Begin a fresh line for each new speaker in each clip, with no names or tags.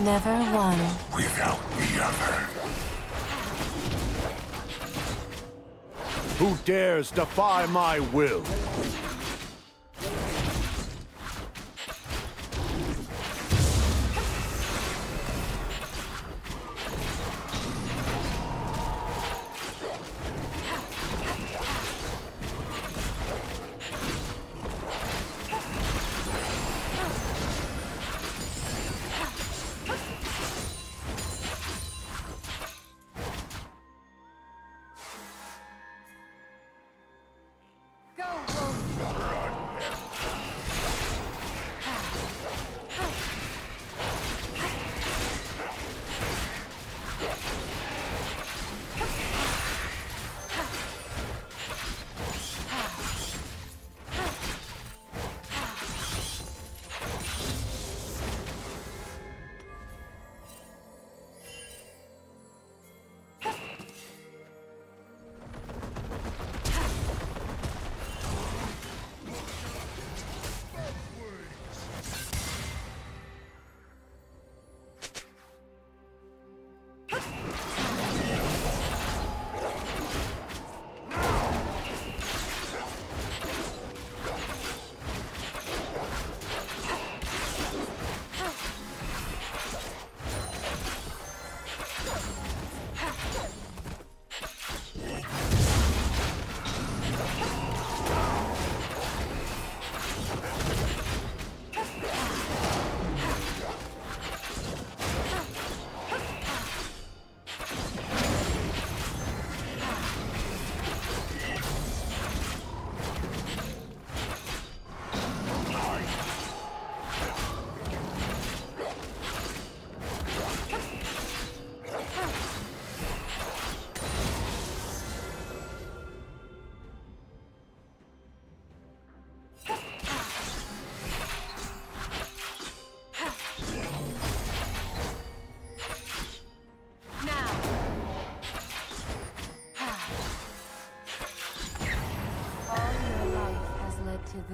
Never one.
without the other.
Who dares defy my will?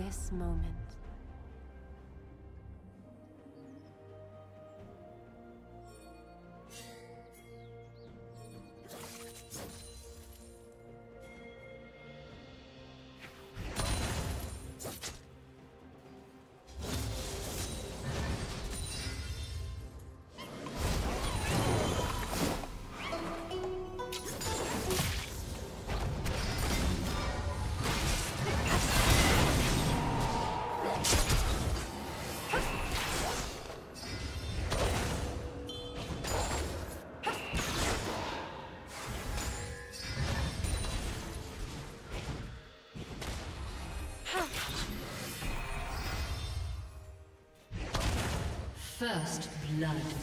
This moment.
First blood.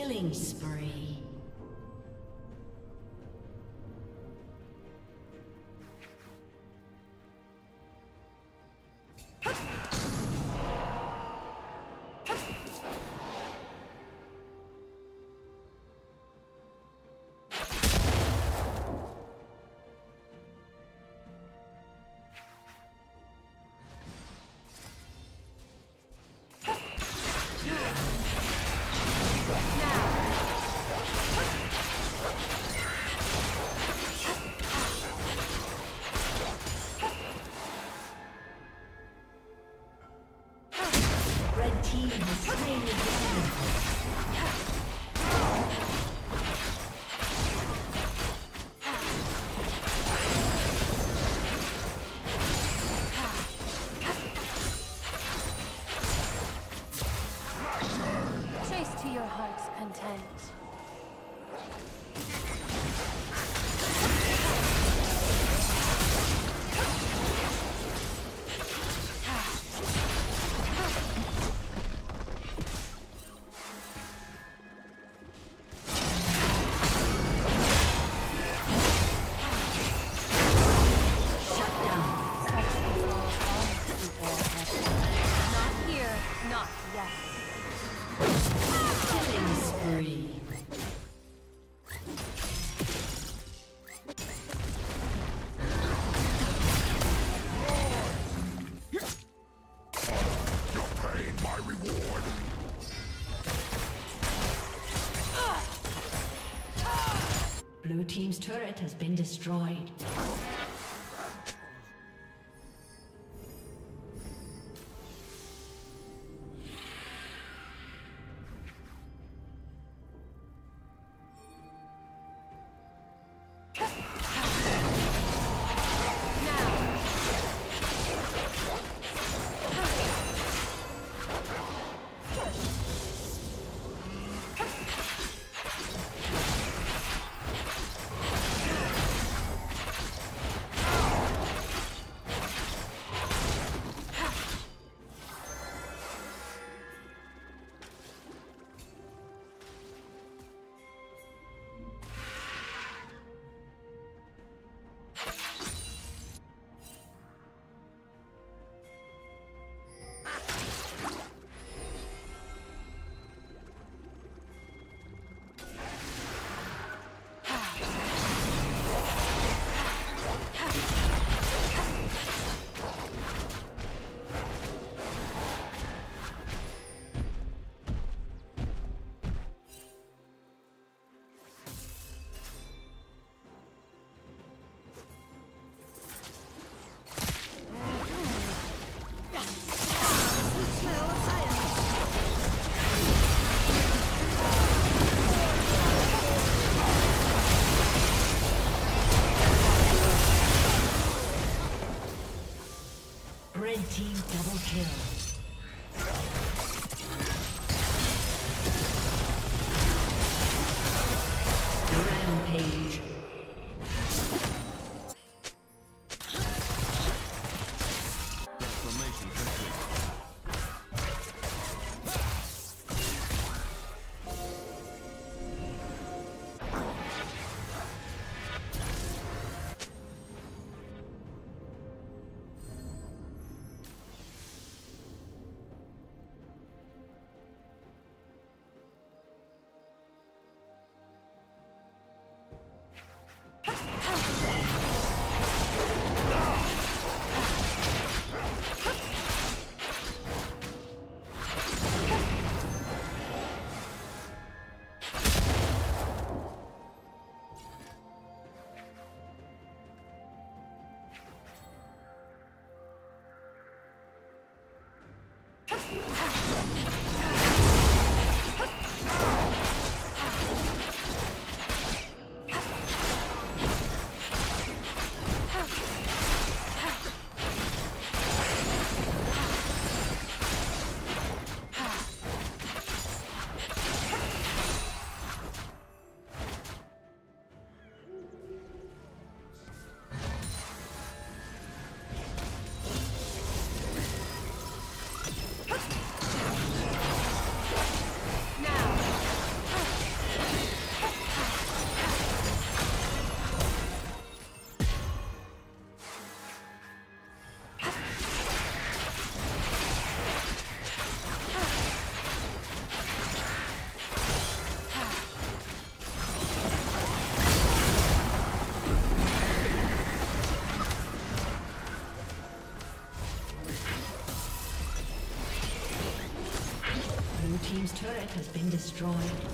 Killing team's has been destroyed. Double kill. Has been destroyed.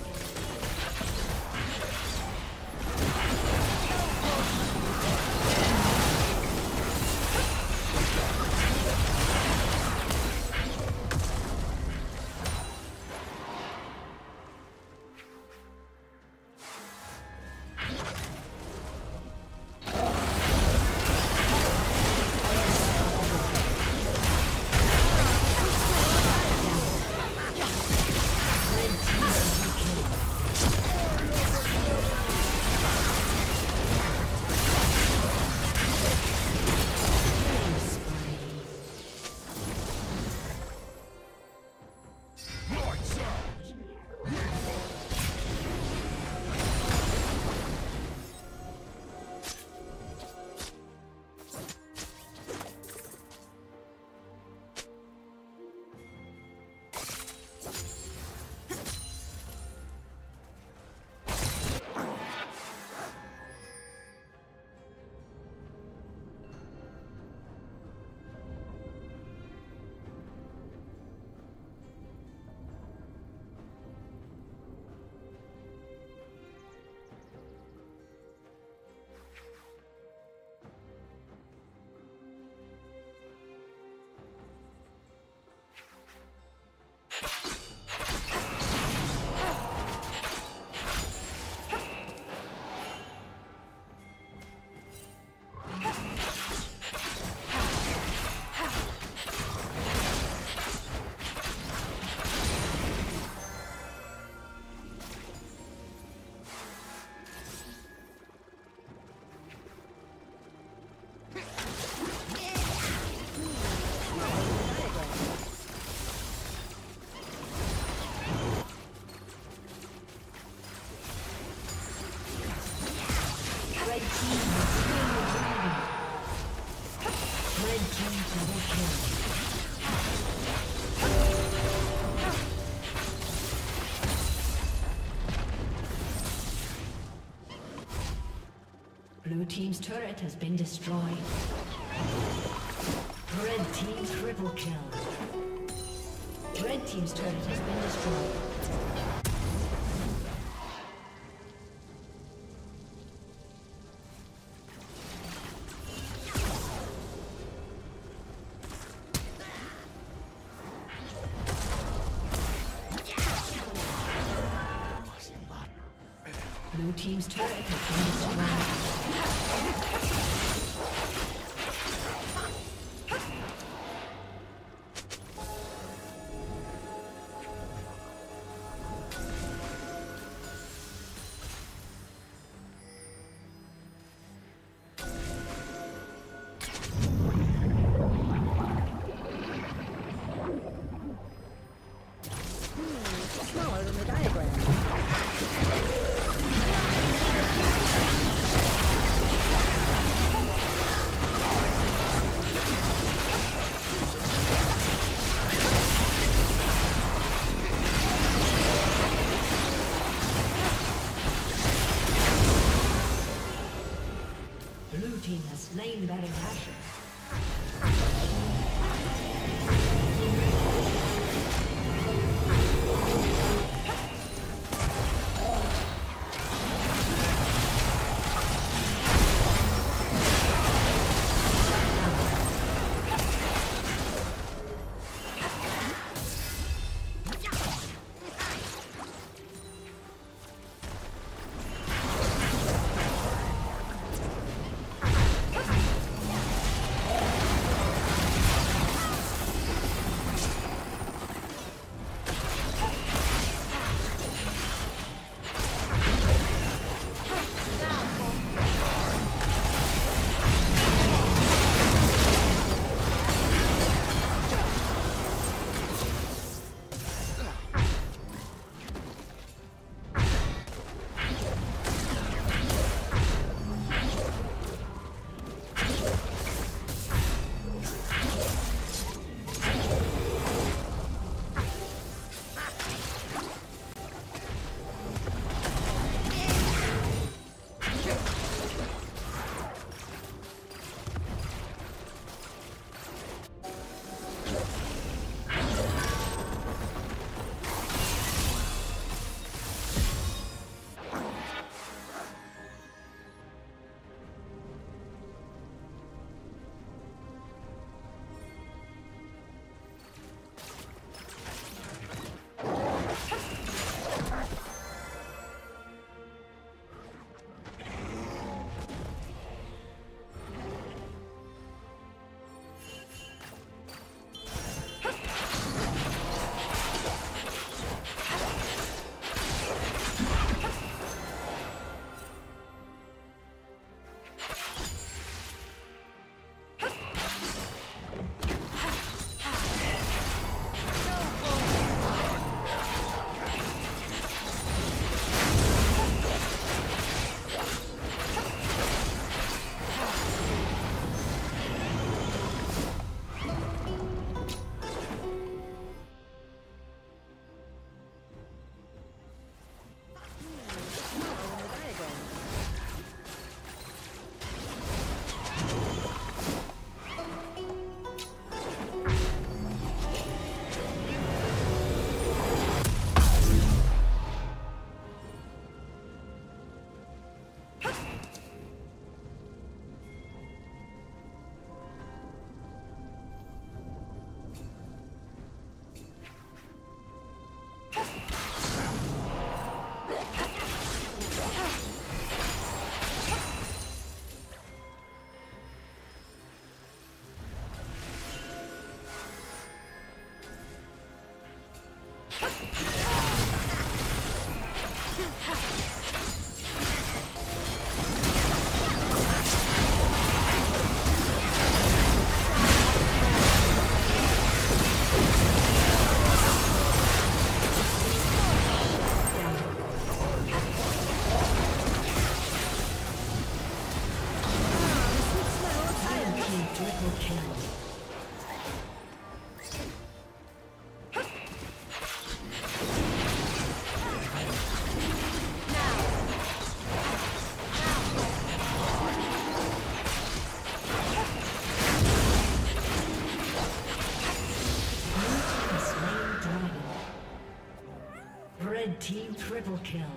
Team's turret has been destroyed. Red Team triple kill. Red Team's turret has been destroyed. Triple kill.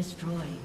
Destroyed.